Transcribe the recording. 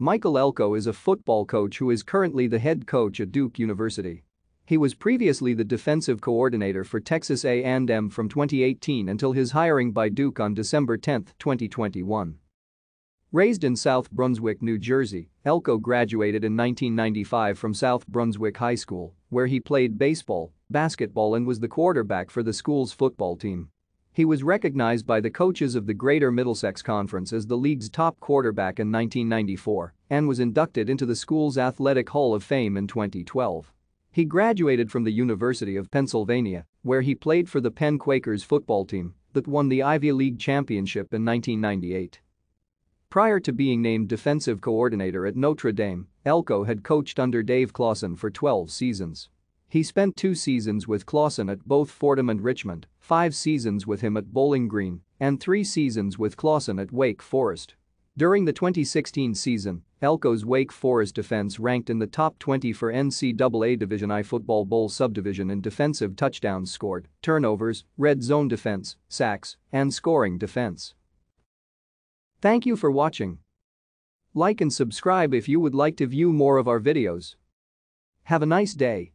Michael Elko is a football coach who is currently the head coach at Duke University. He was previously the defensive coordinator for Texas A&M from 2018 until his hiring by Duke on December 10, 2021. Raised in South Brunswick, New Jersey, Elko graduated in 1995 from South Brunswick High School, where he played baseball, basketball and was the quarterback for the school's football team. He was recognized by the coaches of the Greater Middlesex Conference as the league's top quarterback in 1994 and was inducted into the school's Athletic Hall of Fame in 2012. He graduated from the University of Pennsylvania, where he played for the Penn Quakers football team that won the Ivy League championship in 1998. Prior to being named defensive coordinator at Notre Dame, Elko had coached under Dave Clawson for 12 seasons. He spent two seasons with Clawson at both Fordham and Richmond, five seasons with him at Bowling Green, and three seasons with Clawson at Wake Forest. During the 2016 season, Elko's Wake Forest defense ranked in the top 20 for NCAA Division I Football Bowl subdivision in defensive touchdowns scored, turnovers, red zone defense, sacks, and scoring defense. Thank you for watching. Like and subscribe if you would like to view more of our videos. Have a nice day.